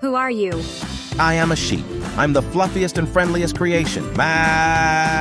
Who are you? I am a sheep. I'm the fluffiest and friendliest creation. Ma.